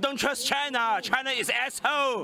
don't trust China. China is asshole.